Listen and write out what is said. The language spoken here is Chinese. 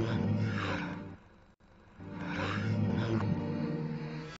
了。